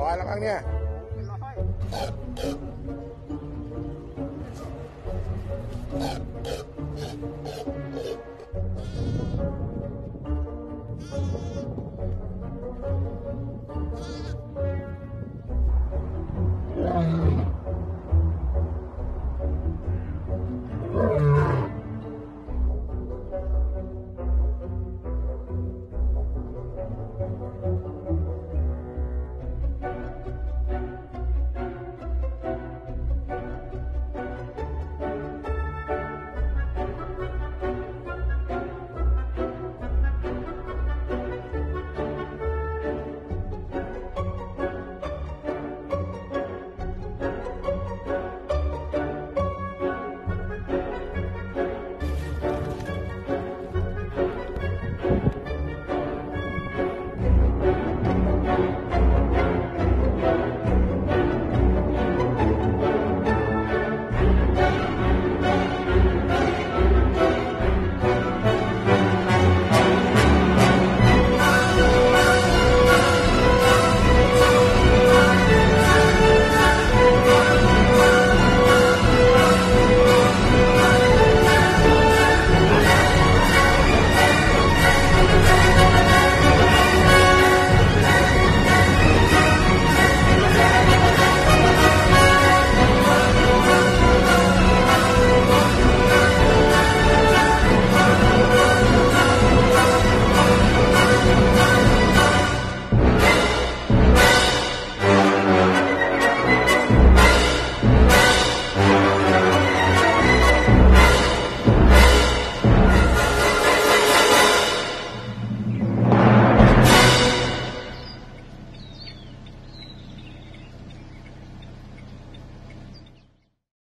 ร้อยแล้วมั้งเนี่ยเป็นร้อย